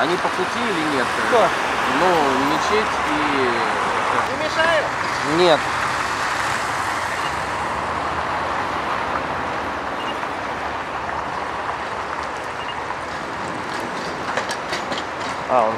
Они по пути или нет? Кто? Ну, мечеть и... Не мешаю? Нет. А, он...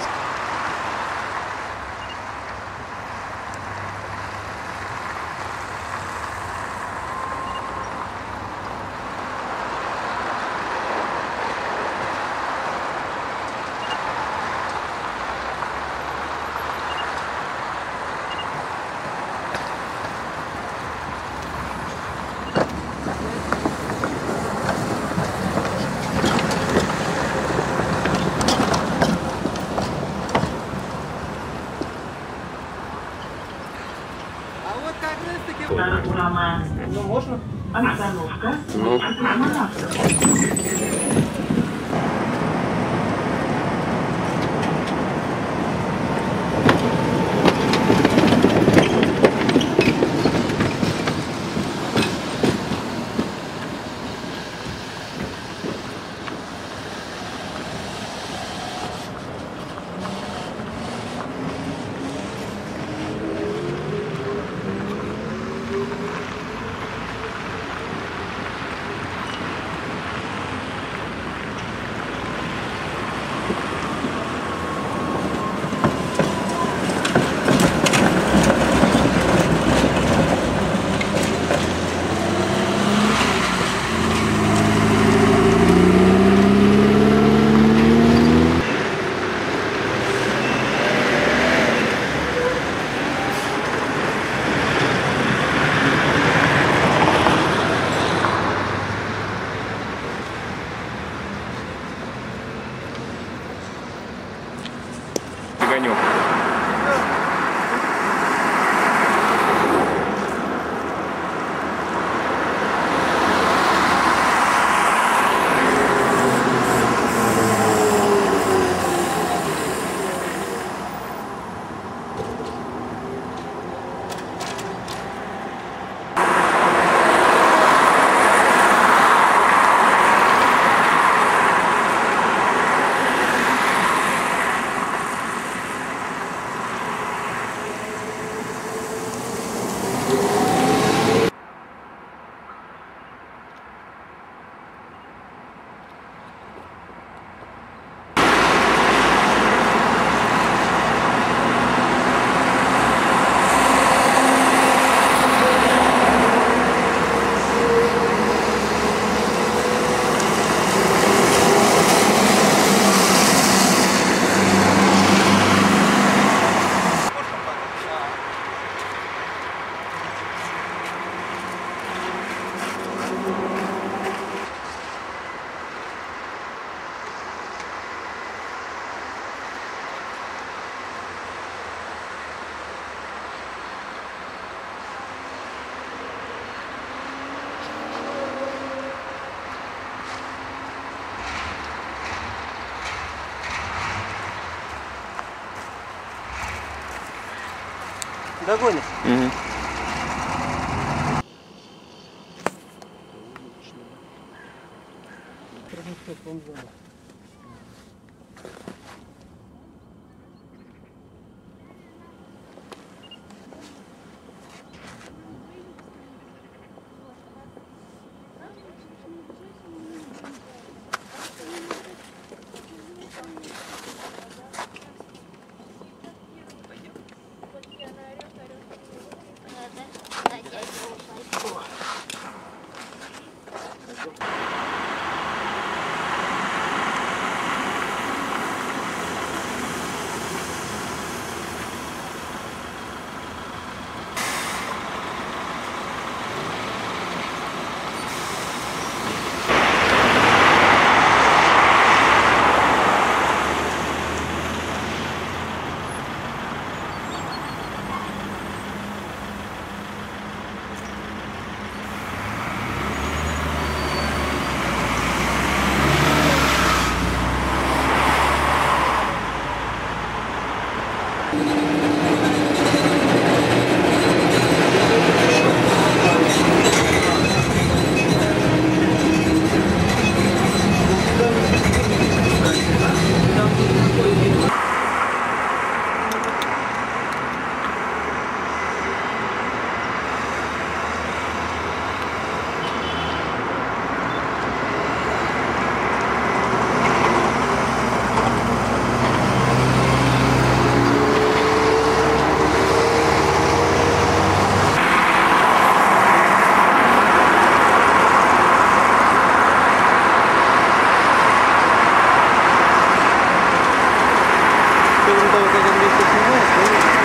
Огонек. Догонишь? Угу. Продукты 其实我觉得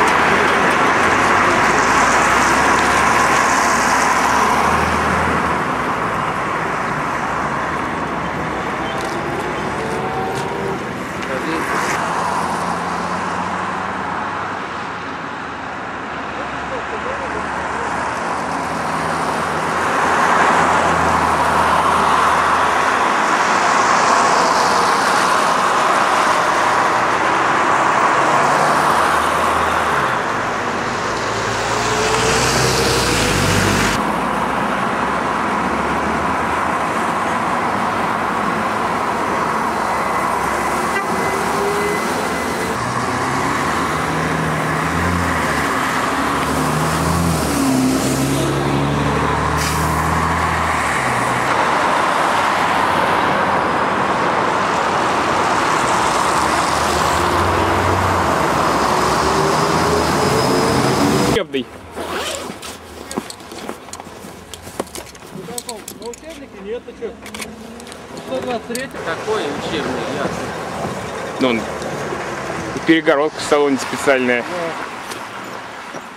перегородка в салоне специальная.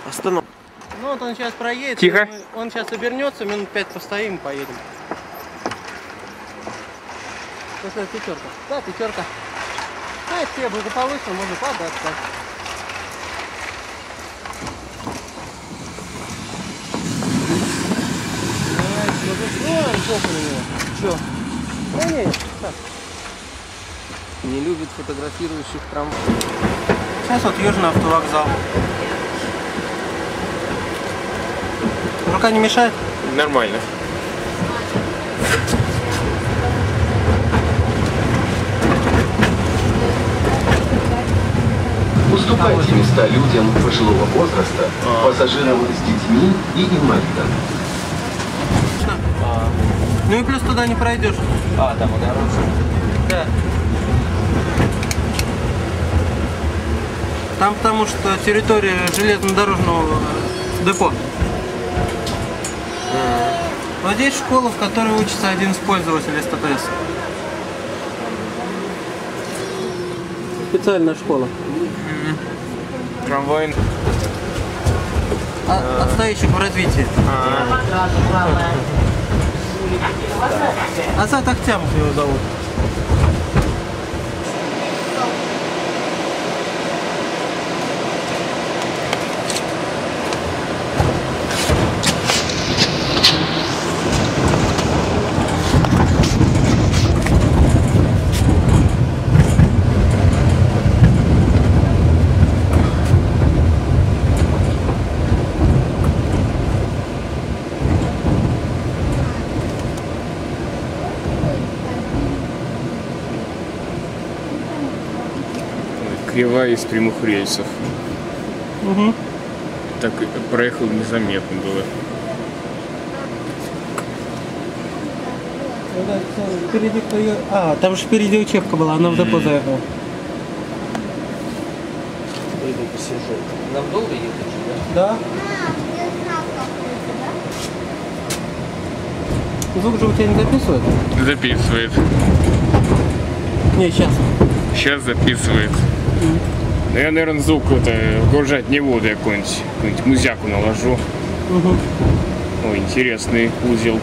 Остановка. Ну вот он сейчас проедет. Тихо. Он сейчас обернется, минут пять постоим и поедем. Какая пятерка? Да, пятерка. Ну, если тебе благополучно, можно податься. Че? Да не, так. Не любит фотографирующих трамваев. Сейчас вот Южный автовокзал. Рука не мешает? Нормально. Уступайте места людям пожилого возраста, пассажирам с детьми и инвалидам. Ну и плюс туда не пройдешь. А, там огорожен. Да. Там потому что территория железнодорожного э, депо. Вот здесь школа, в которой учится один из пользователей СТПС. Специальная школа. Трамвай. А- отстающих в развитии. Правая. Азат Ахтямов его зовут. Кривая из прямых рельсов. Угу. Так проехал незаметно было. Впереди кто ее... А, там же впереди учебка была, она в депо заехала. Нам долго ехать? Да? Звук же у тебя не записывает? Записывает. Не, сейчас. Сейчас записывает. Ну, я, наверное, звук это выгружать не буду, я какую-нибудь какую музяку наложу. Угу. Ой, интересный узел.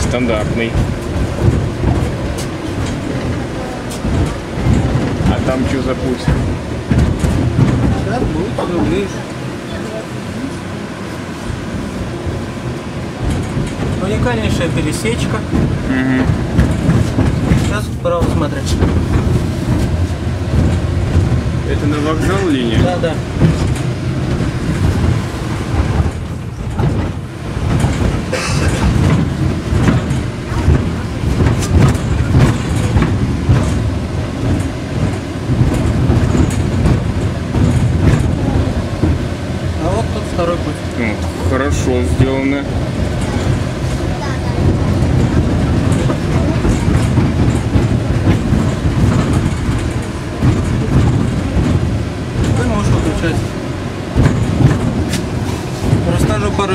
Стандартный. А там что за путь? Сейчас будет, рублей. Уникальнейшая пересечка. Сейчас вправо смотреть. Это на вокзал линия? Да, да. А вот тут второй путь. Ну, хорошо сделано. Ты можешь выключать. Расскажу пару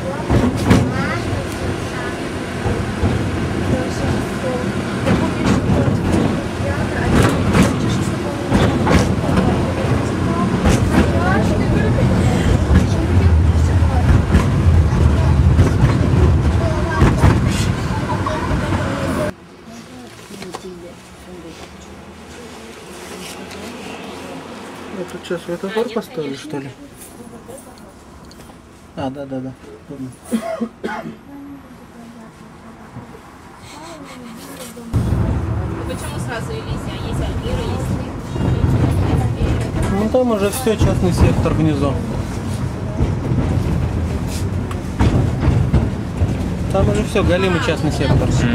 тут что, светофор поставили, что ли? А, да, да, да. Помню. Почему сразу Элизия? Есть Альмира, есть ты. Ну там уже все, частный сектор внизу. Там уже все, галимый частный сектор. Партнерс, ну,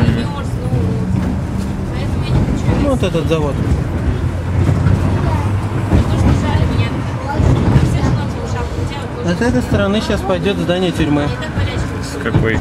поэтому я не хочу. Ну вот этот завод. А с этой стороны сейчас пойдет здание тюрьмы. С какой?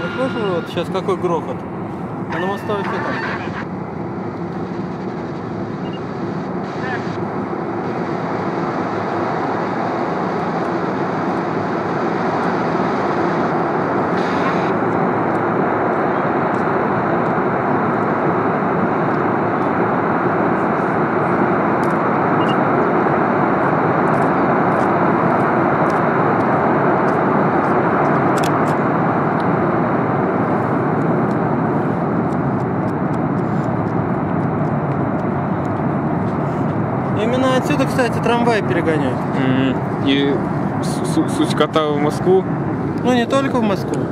Вот слышал вот сейчас какой грохот? А на мостовой там? Трамвай перегоняют. И суть кота в Москву. Ну не только в Москву.